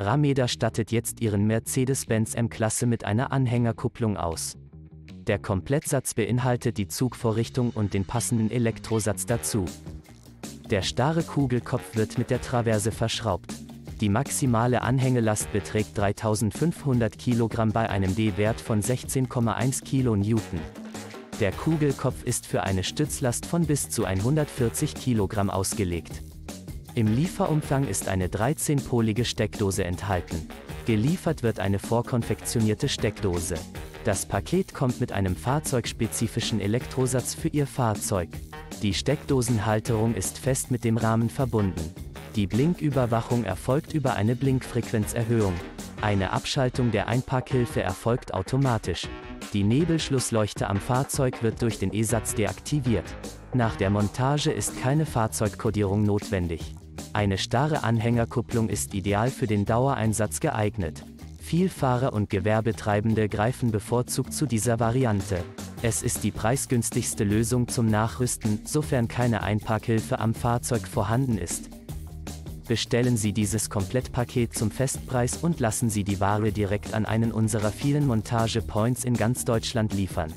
Rameda stattet jetzt ihren Mercedes-Benz M-Klasse mit einer Anhängerkupplung aus. Der Komplettsatz beinhaltet die Zugvorrichtung und den passenden Elektrosatz dazu. Der starre Kugelkopf wird mit der Traverse verschraubt. Die maximale Anhängelast beträgt 3500 kg bei einem D-Wert von 16,1 kN. Der Kugelkopf ist für eine Stützlast von bis zu 140 kg ausgelegt. Im Lieferumfang ist eine 13-polige Steckdose enthalten. Geliefert wird eine vorkonfektionierte Steckdose. Das Paket kommt mit einem fahrzeugspezifischen Elektrosatz für Ihr Fahrzeug. Die Steckdosenhalterung ist fest mit dem Rahmen verbunden. Die Blinküberwachung erfolgt über eine Blinkfrequenzerhöhung. Eine Abschaltung der Einparkhilfe erfolgt automatisch. Die Nebelschlussleuchte am Fahrzeug wird durch den E-Satz deaktiviert. Nach der Montage ist keine Fahrzeugkodierung notwendig. Eine starre Anhängerkupplung ist ideal für den Dauereinsatz geeignet. Vielfahrer und Gewerbetreibende greifen bevorzugt zu dieser Variante. Es ist die preisgünstigste Lösung zum Nachrüsten, sofern keine Einparkhilfe am Fahrzeug vorhanden ist. Bestellen Sie dieses Komplettpaket zum Festpreis und lassen Sie die Ware direkt an einen unserer vielen Montage-Points in ganz Deutschland liefern.